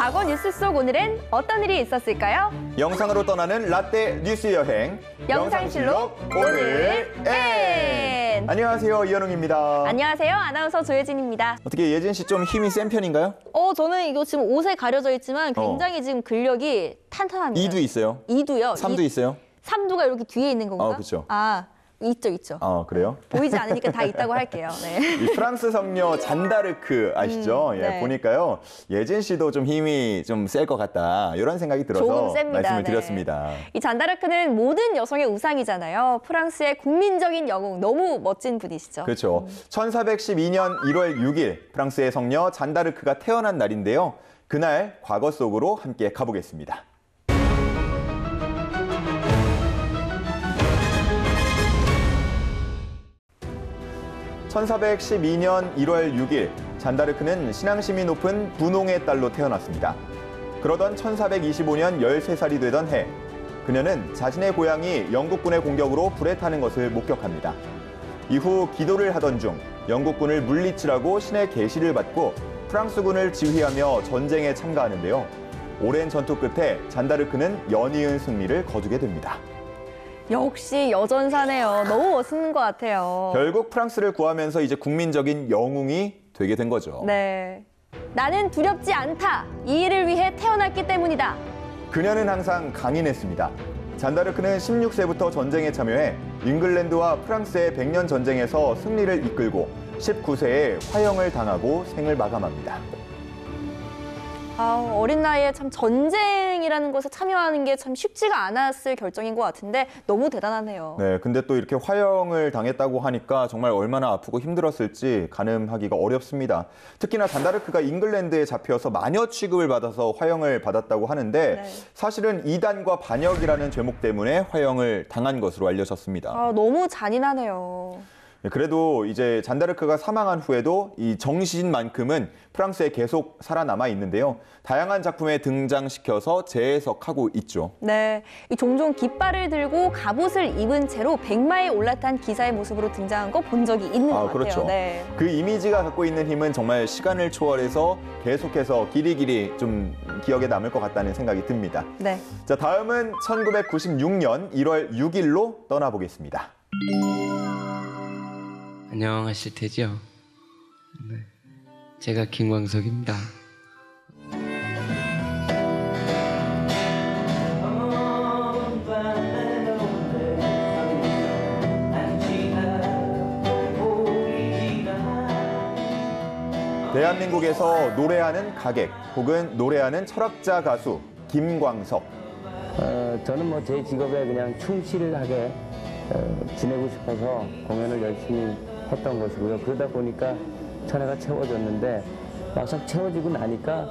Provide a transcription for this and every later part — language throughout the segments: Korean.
과거 뉴스 속 오늘은 어떤 일이 있었을까요? 영상으로 떠나는 라떼 뉴스 여행 영상실록 오늘 N. 안녕하세요 이현웅입니다. 안녕하세요. 아나운서 조혜진입니다. 어떻게 예진 씨 좀 힘이 센 편인가요? 어, 저는 이거 지금 옷에 가려져 있지만 굉장히 지금 근력이 탄탄합니다. 어. 이도 있어요. 이도요. 삼도 이- 있어요. 삼두가 이렇게 뒤에 있는 건가? 어, 그쵸. 아, 있죠, 있죠. 아 그래요? 보이지 않으니까 다 있다고 할게요. 네. 이 프랑스 성녀 잔다르크 아시죠? 음, 예, 네. 보니까요 예진 씨도 좀 힘이 좀 셀 것 같다 이런 생각이 들어서 조금 셉니다. 말씀을 네. 드렸습니다. 이 잔다르크는 모든 여성의 우상이잖아요. 프랑스의 국민적인 영웅, 너무 멋진 분이시죠. 그렇죠. 1412년 1월 6일 프랑스의 성녀 잔다르크가 태어난 날인데요. 그날 과거 속으로 함께 가보겠습니다. (1412년 1월 6일) 잔다르크는 신앙심이 높은 분홍의 딸로 태어났습니다. 그러던 1425년 13살이 되던 해 그녀는 자신의 고향이 영국군의 공격으로 불에 타는 것을 목격합니다. 이후 기도를 하던 중 영국군을 물리치라고 신의 계시를 받고 프랑스군을 지휘하며 전쟁에 참가하는데요. 오랜 전투 끝에 잔다르크는 연이은 승리를 거두게 됩니다. 역시 여전사네요. 너무 멋있는 것 같아요. 결국 프랑스를 구하면서 이제 국민적인 영웅이 되게 된 거죠. 네. 나는 두렵지 않다. 이 일을 위해 태어났기 때문이다. 그녀는 항상 강인했습니다. 잔다르크는 16세부터 전쟁에 참여해 잉글랜드와 프랑스의 백년 전쟁에서 승리를 이끌고 19세에 화형을 당하고 생을 마감합니다. 아, 어린 나이에 참 전쟁이라는 것에 참여하는 게 참 쉽지가 않았을 결정인 것 같은데 너무 대단하네요. 네, 근데 또 이렇게 화형을 당했다고 하니까 정말 얼마나 아프고 힘들었을지 가늠하기가 어렵습니다. 특히나 잔다르크가 잉글랜드에 잡혀서 마녀 취급을 받아서 화형을 받았다고 하는데 네. 사실은 이단과 반역이라는 죄목 때문에 화형을 당한 것으로 알려졌습니다. 아, 너무 잔인하네요. 네, 그래도 이제 잔다르크가 사망한 후에도 이 정신만큼은 프랑스에 계속 살아남아 있는데요. 다양한 작품에 등장시켜서 재해석하고 있죠. 네, 이 종종 깃발을 들고 갑옷을 입은 채로 백마에 올라탄 기사의 모습으로 등장한 거 본 적이 있는 아, 것 같아요. 그렇죠. 네. 그 이미지가 갖고 있는 힘은 정말 시간을 초월해서 계속해서 길이길이 좀 기억에 남을 것 같다는 생각이 듭니다. 네. 자, 다음은 1996년 1월 6일로 떠나보겠습니다. 안녕하실 테죠? 네. 제가 김광석입니다. 대한민국에서 노래하는 가객 혹은 노래하는 철학자 가수 김광석. 어, 저는 뭐 제 직업에 그냥 충실하게 어, 지내고 싶어서 공연을 열심히 했던 것이고요. 그러다 보니까 천회가 채워졌는데 막상 채워지고 나니까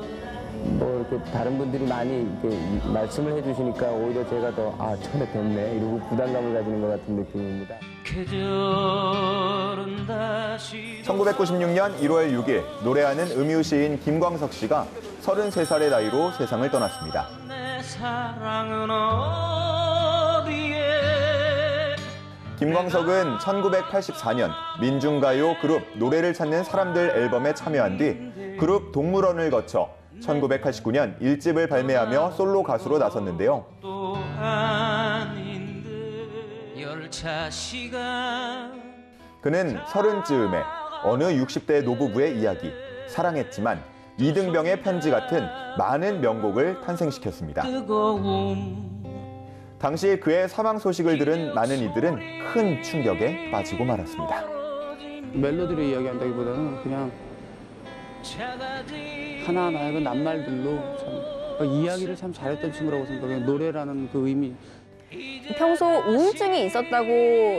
뭐 이렇게 다른 분들이 많이 이렇게 이- 말씀을 해주시니까 오히려 제가 더 아 천회 됐네 이러고 부담감을 가지는 것 같은 느낌입니다. 1996년 1월 6일 노래하는 음유 시인 김광석 씨가 33살의 나이로 세상을 떠났습니다. 김광석은 1984년 민중가요 그룹 노래를 찾는 사람들 앨범에 참여한 뒤 그룹 동물원을 거쳐 1989년 1집을 발매하며 솔로 가수로 나섰는데요. 그는 서른쯤에 어느 60대 노부부의 이야기, 사랑했지만 이등병의 편지 같은 많은 명곡을 탄생시켰습니다. 뜨거움 당시 그의 사망 소식을 들은 많은 이들은 큰 충격에 빠지고 말았습니다. 멜로디로 이야기한다기보다는 그냥 하나하나의 그 낱말들로 참그 이야기를 참 잘했던 친구라고 생각해요. 노래라는 그 의미. 평소 우울증이 있었다고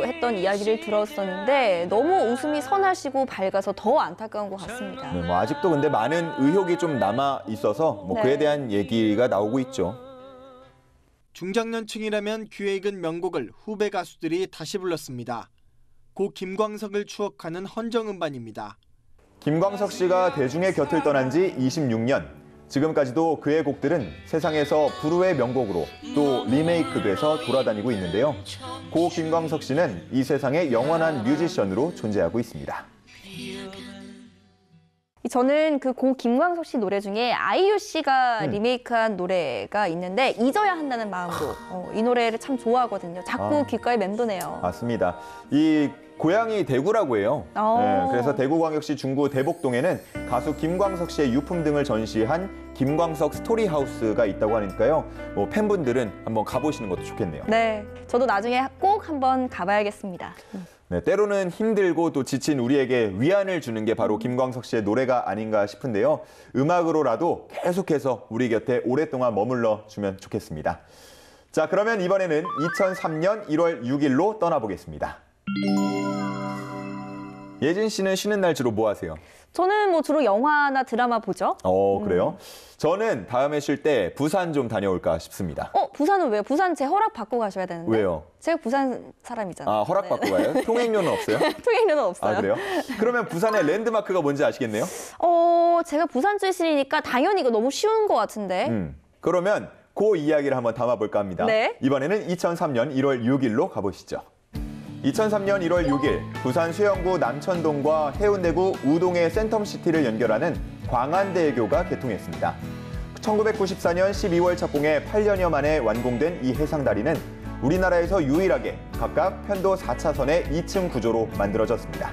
했던 이야기를 들었었는데 너무 웃음이 선하시고 밝아서 더 안타까운 것 같습니다. 네, 뭐 아직도 근데 많은 의혹이 좀 남아 있어서 뭐 네. 그에 대한 얘기가 나오고 있죠. 중장년층이라면 귀에 익은 명곡을 후배 가수들이 다시 불렀습니다. 고 김광석을 추억하는 헌정음반입니다. 김광석 씨가 대중의 곁을 떠난 지 26년. 지금까지도 그의 곡들은 세상에서 불후의 명곡으로 또 리메이크돼서 돌아다니고 있는데요. 고 김광석 씨는 이 세상의 영원한 뮤지션으로 존재하고 있습니다. 저는 그 고 김광석 씨 노래 중에 아이유 씨가 음. 리메이크한 노래가 있는데 잊어야 한다는 마음으로 어, 이 노래를 참 좋아하거든요. 자꾸 아. 귓가에 맴도네요. 맞습니다. 이 고향이 대구라고 해요. 어. 네, 그래서 대구광역시 중구 대복동에는 가수 김광석 씨의 유품 등을 전시한 김광석 스토리하우스가 있다고 하니까요. 뭐 팬분들은 한번 가보시는 것도 좋겠네요. 네, 저도 나중에 꼭 한번 가봐야겠습니다. 네, 때로는 힘들고 또 지친 우리에게 위안을 주는 게 바로 김광석 씨의 노래가 아닌가 싶은데요. 음악으로라도 계속해서 우리 곁에 오랫동안 머물러 주면 좋겠습니다. 자, 그러면 이번에는 2003년 1월 6일로 떠나보겠습니다. 예진 씨는 쉬는 날 주로 뭐 하세요? 저는 뭐 주로 영화나 드라마 보죠. 어, 그래요? 저는 다음에 쉴 때 부산 좀 다녀올까 싶습니다. 어, 부산은 왜요? 부산 제 허락 받고 가셔야 되는데. 왜요? 제가 부산 사람이잖아요. 아, 허락받고 가요? 통행료는 없어요? 통행료는 없어요. 아, 그래요? 그러면 부산의 랜드마크가 뭔지 아시겠네요? 어, 제가 부산 출신이니까 당연히 이거 너무 쉬운 것 같은데. 음, 그러면 그 이야기를 한번 담아볼까 합니다. 네. 이번에는 2003년 1월 6일로 가보시죠. 2003년 1월 6일 부산 수영구 남천동과 해운대구 우동의 센텀시티를 연결하는 광안대교가 개통했습니다. 1994년 12월 착공해 8년여 만에 완공된 이 해상다리는 우리나라에서 유일하게 각각 편도 4차선의 2층 구조로 만들어졌습니다.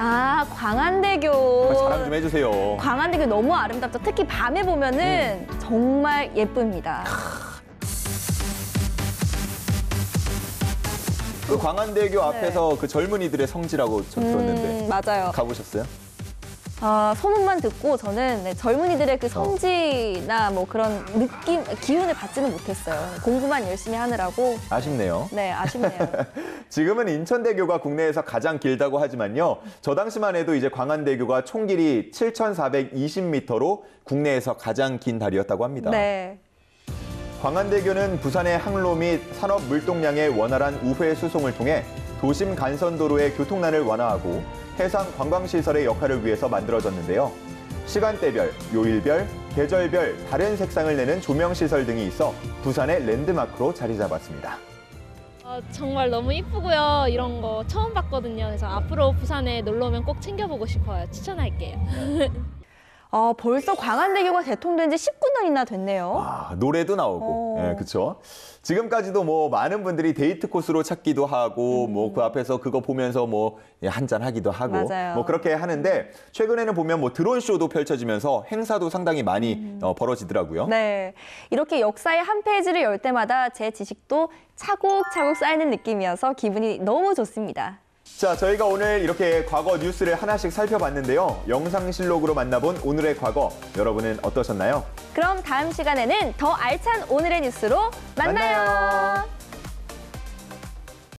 아, 광안대교. 자랑 좀 해주세요. 광안대교 너무 아름답죠. 특히 밤에 보면은 음. 정말 예쁩니다. 그 광안대교 앞에서 그 젊은이들의 성지라고 전 들었는데 네. 음, 맞아요. 가보셨어요? 아, 소문만 듣고 저는 네, 젊은이들의 그 성지나 뭐 그런 느낌, 기운을 받지는 못했어요. 공부만 열심히 하느라고. 아쉽네요. 네, 아쉽네요. 지금은 인천대교가 국내에서 가장 길다고 하지만요. 저 당시만 해도 이제 광안대교가 총 길이 7,420m로 국내에서 가장 긴 다리였다고 합니다. 네. 광안대교는 부산의 항로 및 산업 물동량의 원활한 우회 수송을 통해 도심 간선도로의 교통난을 완화하고 해상 관광시설의 역할을 위해서 만들어졌는데요. 시간대별, 요일별, 계절별 다른 색상을 내는 조명시설 등이 있어 부산의 랜드마크로 자리 잡았습니다. 어, 정말 너무 이쁘고요. 이런 거 처음 봤거든요. 그래서 앞으로 부산에 놀러 오면 꼭 챙겨보고 싶어요. 추천할게요. 어, 벌써 광안대교가 개통된 지 19년이나 됐네요. 아, 노래도 나오고, 어. 예, 그쵸. 지금까지도 뭐 많은 분들이 데이트 코스로 찾기도 하고, 뭐그 앞에서 그거 보면서 뭐 한잔 하기도 하고, 음. 맞아요. 뭐 그렇게 하는데, 최근에는 보면 뭐 드론 쇼도 펼쳐지면서 행사도 상당히 많이 어, 벌어지더라고요. 음. 네. 이렇게 역사의 한 페이지를 열 때마다 제 지식도 차곡차곡 쌓이는 느낌이어서 기분이 너무 좋습니다. 자, 저희가 오늘 이렇게 과거 뉴스를 하나씩 살펴봤는데요. 영상실록으로 만나본 오늘의 과거, 여러분은 어떠셨나요? 그럼 다음 시간에는 더 알찬 오늘의 뉴스로 만나요. 만나요.